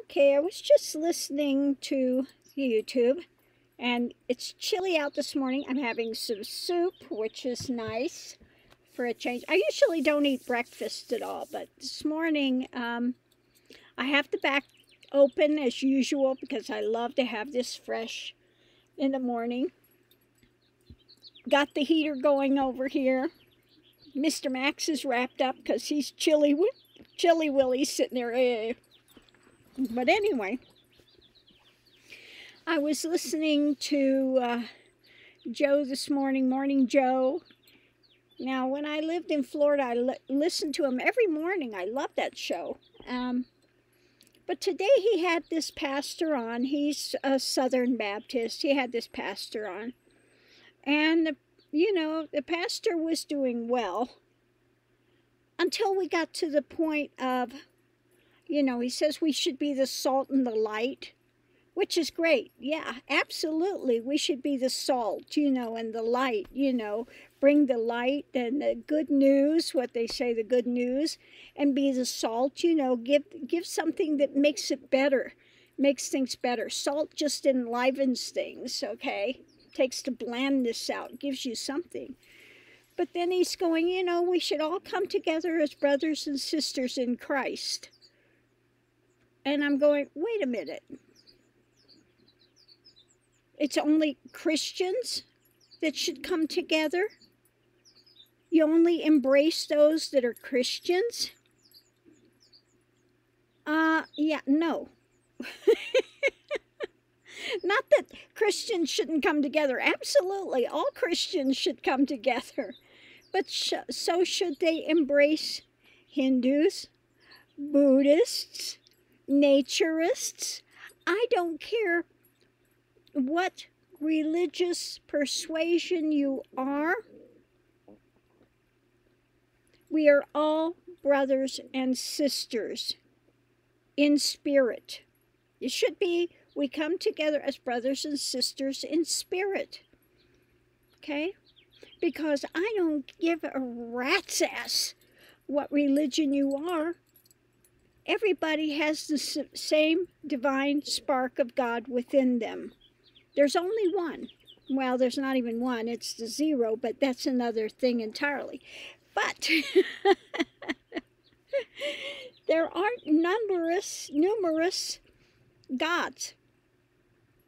Okay, I was just listening to YouTube and it's chilly out this morning. I'm having some soup, which is nice for a change. I usually don't eat breakfast at all, but this morning um, I have the back open as usual because I love to have this fresh in the morning. Got the heater going over here. Mr. Max is wrapped up because he's chilly, chilly Willy sitting there. Eh. But anyway, I was listening to uh, Joe this morning, Morning Joe. Now, when I lived in Florida, I li listened to him every morning. I love that show. Um, but today he had this pastor on. He's a Southern Baptist. He had this pastor on. And, the, you know, the pastor was doing well until we got to the point of you know, he says we should be the salt and the light, which is great. Yeah, absolutely. We should be the salt, you know, and the light, you know, bring the light and the good news, what they say, the good news, and be the salt, you know, give give something that makes it better, makes things better. Salt just enlivens things, okay? Takes the blandness out, gives you something. But then he's going, you know, we should all come together as brothers and sisters in Christ. And I'm going, wait a minute. It's only Christians that should come together? You only embrace those that are Christians? Uh, yeah, no. Not that Christians shouldn't come together. Absolutely, all Christians should come together. But sh so should they embrace Hindus, Buddhists, naturists. I don't care what religious persuasion you are. We are all brothers and sisters in spirit. It should be we come together as brothers and sisters in spirit. Okay? Because I don't give a rat's ass what religion you are. Everybody has the same divine spark of God within them. There's only one. Well, there's not even one, it's the zero, but that's another thing entirely. But there aren't numerous, numerous gods.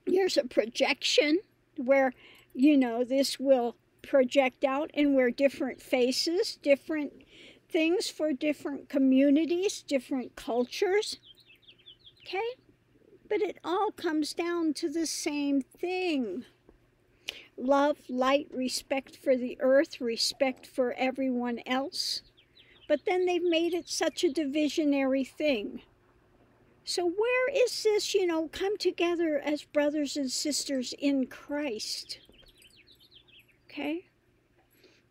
There's a projection where, you know, this will project out and where different faces, different things for different communities, different cultures. Okay? But it all comes down to the same thing. Love, light, respect for the earth, respect for everyone else. But then they've made it such a divisionary thing. So where is this, you know, come together as brothers and sisters in Christ? Okay?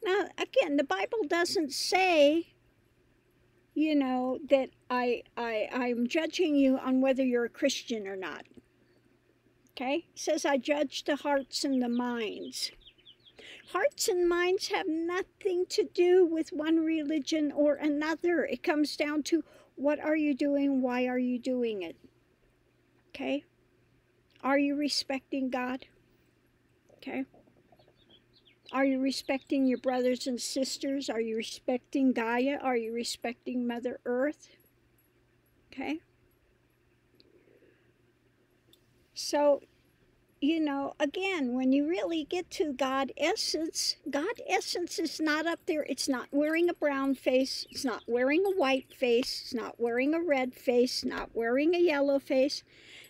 Now, again, the Bible doesn't say you know, that I, I, I'm judging you on whether you're a Christian or not. Okay? Says, I judge the hearts and the minds. Hearts and minds have nothing to do with one religion or another. It comes down to what are you doing? Why are you doing it? Okay? Are you respecting God? Okay? Are you respecting your brothers and sisters? Are you respecting Gaia? Are you respecting Mother Earth? Okay? So, you know, again, when you really get to God essence, God essence is not up there. It's not wearing a brown face. It's not wearing a white face. It's not wearing a red face. Not wearing a yellow face.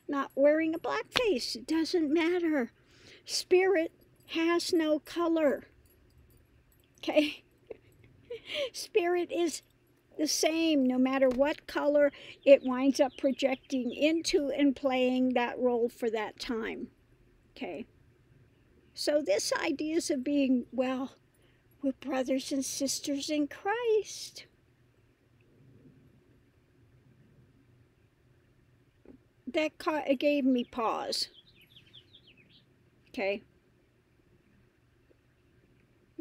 Not wearing a black face. It doesn't matter. Spirit has no color. Okay? Spirit is the same no matter what color it winds up projecting into and playing that role for that time. Okay? So this ideas of being, well, we're brothers and sisters in Christ. That gave me pause. Okay?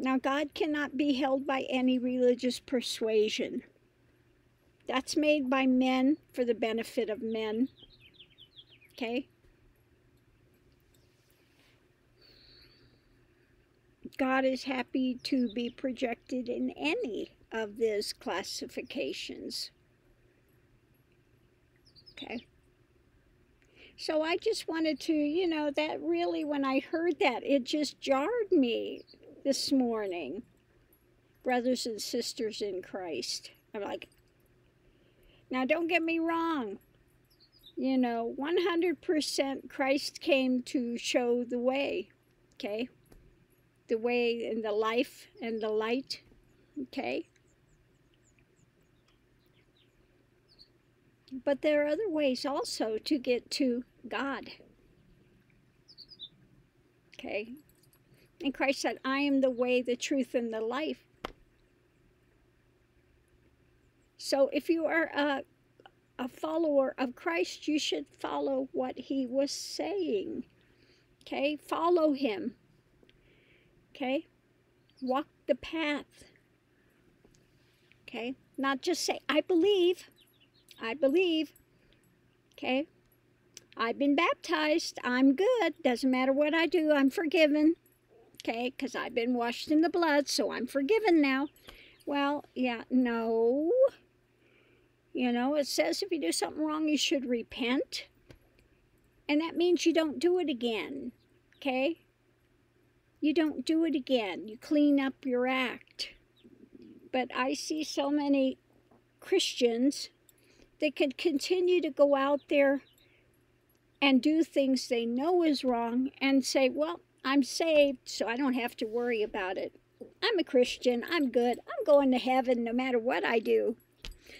Now, God cannot be held by any religious persuasion. That's made by men for the benefit of men. Okay? God is happy to be projected in any of these classifications. Okay. So I just wanted to, you know, that really, when I heard that, it just jarred me this morning. Brothers and sisters in Christ. I'm like, now don't get me wrong. You know, 100% Christ came to show the way, okay? The way and the life and the light, okay? But there are other ways also to get to God. Okay? And Christ said, I am the way, the truth, and the life. So if you are a, a follower of Christ, you should follow what he was saying. Okay? Follow him. Okay? Walk the path. Okay? Not just say, I believe. I believe. Okay? I've been baptized. I'm good. Doesn't matter what I do, I'm forgiven. Okay? Because I've been washed in the blood, so I'm forgiven now. Well, yeah, no. You know, it says if you do something wrong, you should repent. And that means you don't do it again. Okay? You don't do it again. You clean up your act. But I see so many Christians they could continue to go out there and do things they know is wrong and say, well, I'm saved, so I don't have to worry about it. I'm a Christian. I'm good. I'm going to heaven no matter what I do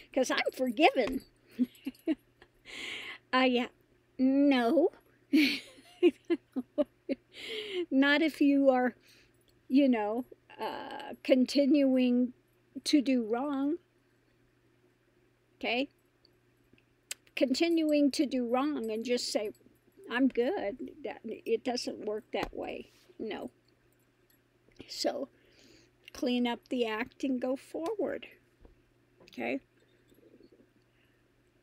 because I'm forgiven. uh, yeah, no. Not if you are, you know, uh, continuing to do wrong. Okay? continuing to do wrong and just say, I'm good. That, it doesn't work that way. No. So clean up the act and go forward. Okay?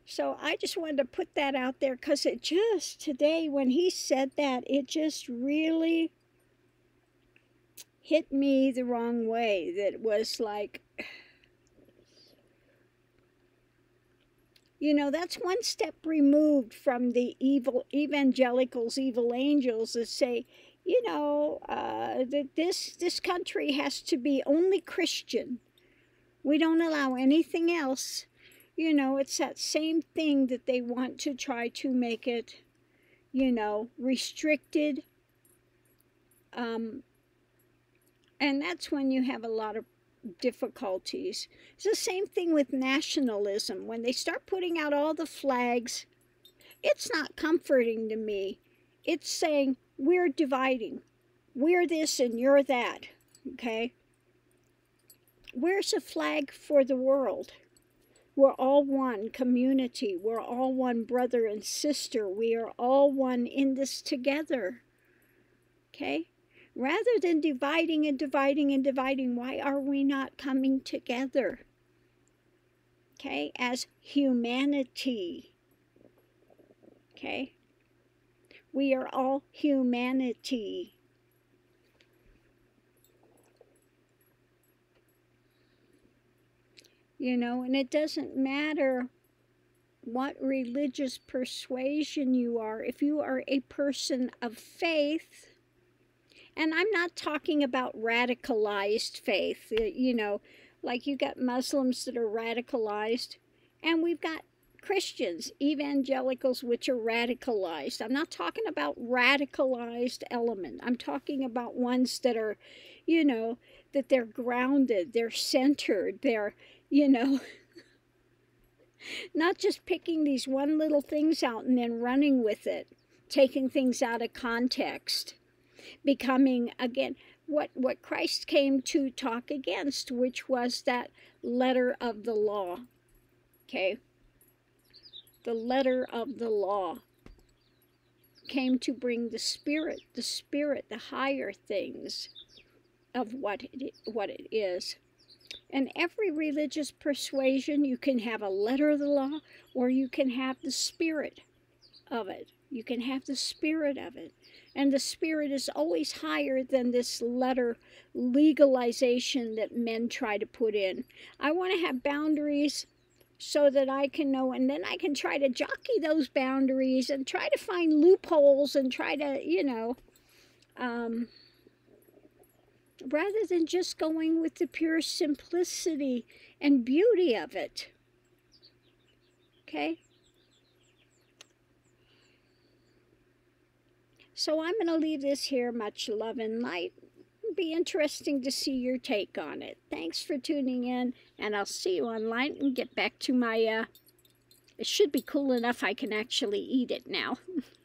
So I just wanted to put that out there because it just, today when he said that, it just really hit me the wrong way. That was like, You know, that's one step removed from the evil evangelicals, evil angels that say, you know, uh, that this this country has to be only Christian. We don't allow anything else. You know, it's that same thing that they want to try to make it, you know, restricted. Um, and that's when you have a lot of difficulties. It's the same thing with nationalism. When they start putting out all the flags, it's not comforting to me. It's saying, we're dividing. We're this and you're that. Okay? Where's a flag for the world? We're all one community. We're all one brother and sister. We are all one in this together. Okay? Rather than dividing and dividing and dividing, why are we not coming together? Okay, as humanity. Okay, we are all humanity. You know, and it doesn't matter what religious persuasion you are, if you are a person of faith, and I'm not talking about radicalized faith, you know, like you got Muslims that are radicalized, and we've got Christians, evangelicals, which are radicalized. I'm not talking about radicalized element. I'm talking about ones that are, you know, that they're grounded, they're centered, they're, you know, not just picking these one little things out and then running with it, taking things out of context becoming again what what Christ came to talk against, which was that letter of the law. Okay? The letter of the law came to bring the spirit, the spirit, the higher things of what it, what it is. And every religious persuasion, you can have a letter of the law or you can have the spirit of it. You can have the spirit of it. And the spirit is always higher than this letter legalization that men try to put in. I want to have boundaries so that I can know, and then I can try to jockey those boundaries and try to find loopholes and try to, you know, um, rather than just going with the pure simplicity and beauty of it. Okay? So I'm going to leave this here. Much love and light. Be interesting to see your take on it. Thanks for tuning in, and I'll see you online and get back to my, uh, it should be cool enough I can actually eat it now.